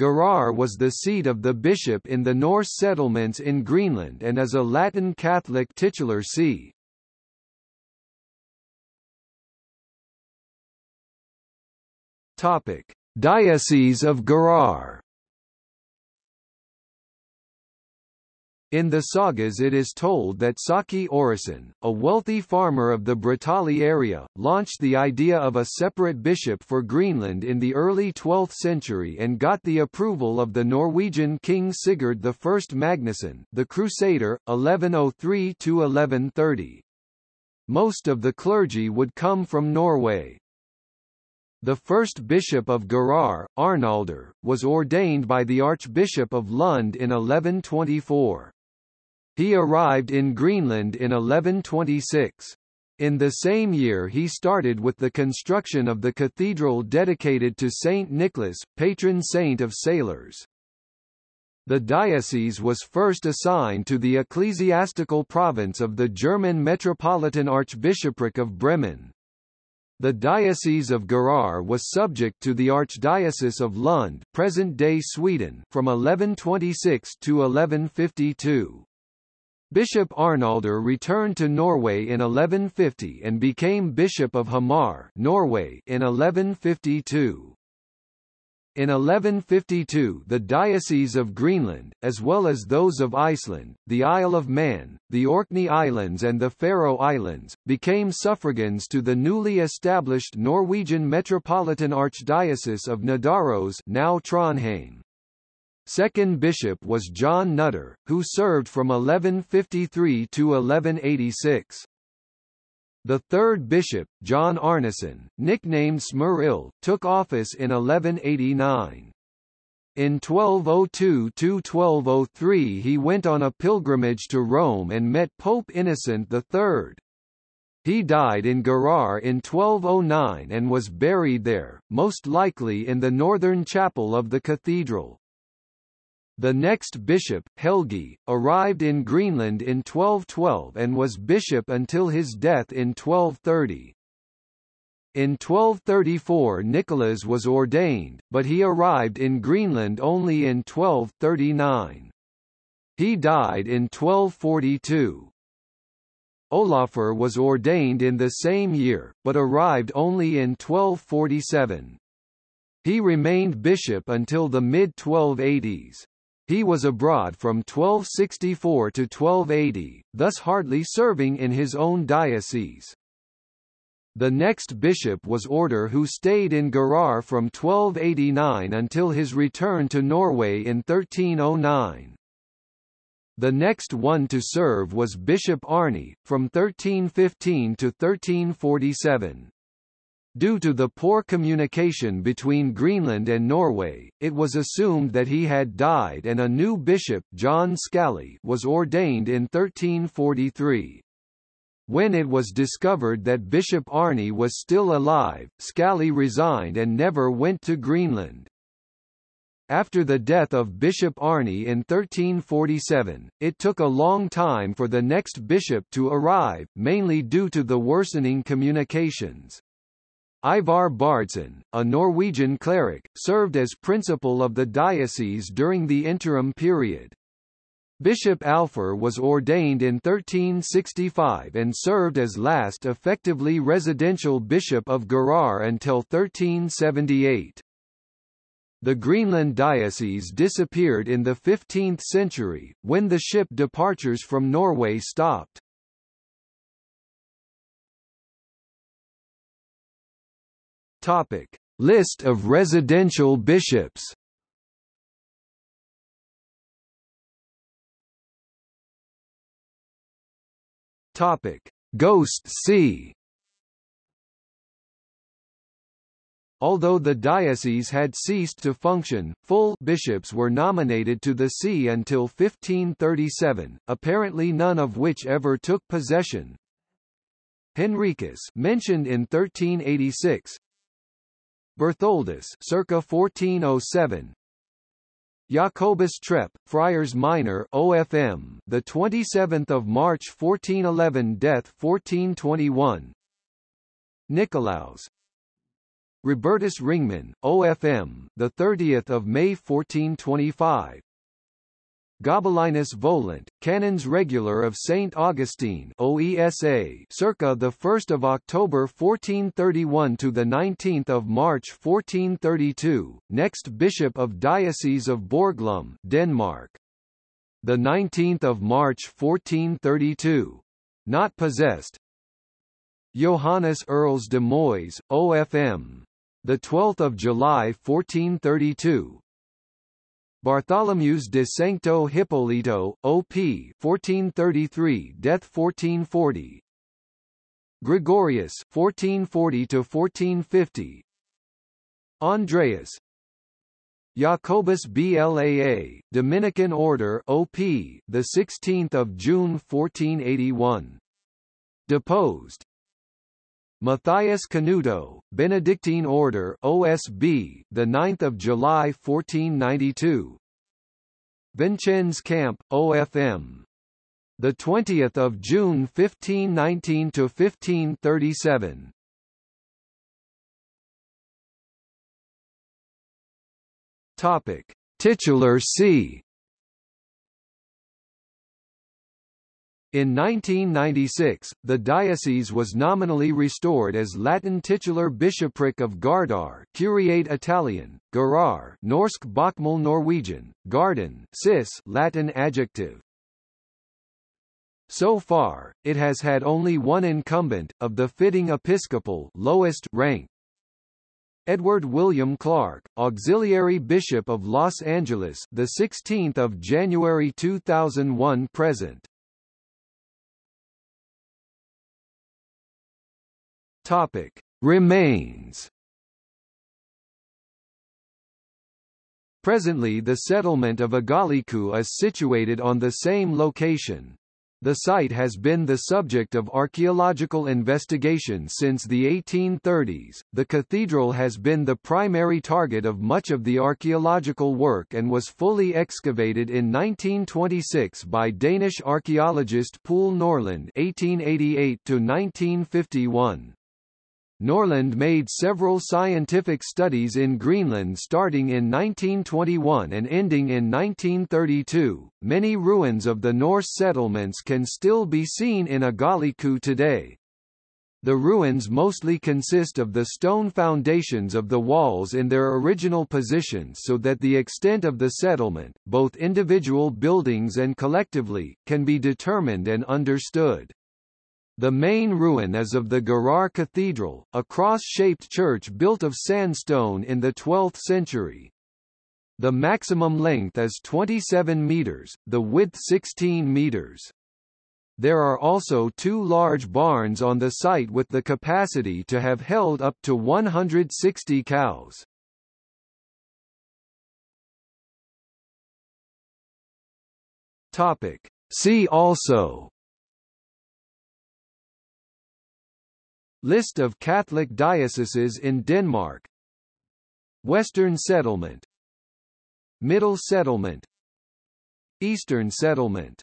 Garðar was the seat of the bishop in the Norse settlements in Greenland and is a Latin Catholic titular see. Topic: Diocese of Garðar In the sagas it is told that Sokki Þórisson, a wealthy farmer of the Brattahlíð area, launched the idea of a separate bishop for Greenland in the early 12th century and got the approval of the Norwegian king Sigurd I Magnusson, the Crusader, 1103–1130. Most of the clergy would come from Norway. The first bishop of Garðar, Arnaldur, was ordained by the Archbishop of Lund in 1124. He arrived in Greenland in 1126. In the same year he started with the construction of the cathedral dedicated to Saint Nicholas, patron saint of sailors. The diocese was first assigned to the ecclesiastical province of the German Metropolitan Archbishopric of Bremen. The Diocese of Garðar was subject to the Archdiocese of Lund present-day Sweden from 1126 to 1152. Bishop Arnaldur returned to Norway in 1150 and became Bishop of Hamar Norway in 1152. In 1152 the Diocese of Greenland, as well as those of Iceland, the Isle of Man, the Orkney Islands and the Faroe Islands, became suffragans to the newly established Norwegian Metropolitan Archdiocese of Nidaros now Trondheim. Second bishop was Jón Knútur, who served from 1153 to 1186. The third bishop, Jón Árnason, nicknamed Smyrill, took office in 1189. In 1202–1203 he went on a pilgrimage to Rome and met Pope Innocent III. He died in Garðar in 1209 and was buried there, most likely in the northern chapel of the cathedral. The next bishop, Helgi, arrived in Greenland in 1212 and was bishop until his death in 1230. In 1234 Nicholas was ordained, but he arrived in Greenland only in 1239. He died in 1242. Olafur was ordained in the same year, but arrived only in 1247. He remained bishop until the mid-1280s. He was abroad from 1264 to 1280, thus hardly serving in his own diocese. The next bishop was Þórður who stayed in Garðar from 1289 until his return to Norway in 1309. The next one to serve was Bishop Arni, from 1315 to 1347. Due to the poor communication between Greenland and Norway, it was assumed that he had died and a new bishop Jón Skalli was ordained in 1343. When it was discovered that Bishop Arni was still alive, Scally resigned and never went to Greenland. After the death of Bishop Arni in 1347, it took a long time for the next bishop to arrive, mainly due to the worsening communications. Ivar Bardsson, a Norwegian cleric, served as principal of the diocese during the interim period. Bishop Alfur was ordained in 1365 and served as last effectively residential bishop of Garðar until 1378. The Greenland diocese disappeared in the 15th century, when the ship departures from Norway stopped. Topic: List of residential bishops. Topic: Ghost See. Although the diocese had ceased to function, full bishops were nominated to the see until 1537, apparently none of which ever took possession. Henricus mentioned in 1386, Bertholdus circa 1407 Jacobus Trepp, Friars Minor OFM, the 27th of March 1411 death 1421 Nicolaus. Robertus Ringman, OFM, the 30th of May 1425. Gobelinus Volant, Canons Regular of St. Augustine OESA, circa the 1st of October 1431 to the 19th of March 1432, next Bishop of Diocese of Borglum, Denmark. The 19th of March 1432. Not possessed. Johannes Earls de Moyes, OFM. The 12th of July 1432. Bartholomeus de Sancto Hippolito, OP 1433 death 1440 Gregorius 1440 to 1450 Andreas. Jacobus Blaa Dominican Order OP the 16th of June 1481 deposed Matthias Canuto, Benedictine Order OSB, the 9th of July 1492. Vincenz Camp, OFM. The 20th of June 1519 to 1537. Topic: Titular See In 1996, the diocese was nominally restored as Latin titular bishopric of Gardar Curiate Italian, Garðar Norsk Bokmål Norwegian, Gardensis Latin adjective. So far, it has had only one incumbent, of the fitting episcopal lowest rank. Edward William Clark, Auxiliary Bishop of Los Angeles, the 16th of January 2001 present. Topic: Remains. Presently the settlement of Igaliku is situated on the same location. The site has been the subject of archaeological investigation since the 1830s. The cathedral has been the primary target of much of the archaeological work and was fully excavated in 1926 by Danish archaeologist Poul Norlund (1888 to 1951). Norlund made several scientific studies in Greenland starting in 1921 and ending in 1932. Many ruins of the Norse settlements can still be seen in Igaliku today. The ruins mostly consist of the stone foundations of the walls in their original positions so that the extent of the settlement, both individual buildings and collectively, can be determined and understood. The main ruin is of the Garðar Cathedral, a cross-shaped church built of sandstone in the 12th century. The maximum length is 27 meters, the width 16 meters. There are also two large barns on the site with the capacity to have held up to 160 cows. Topic. See also List of Catholic dioceses in Denmark. Western Settlement. Middle Settlement. Eastern Settlement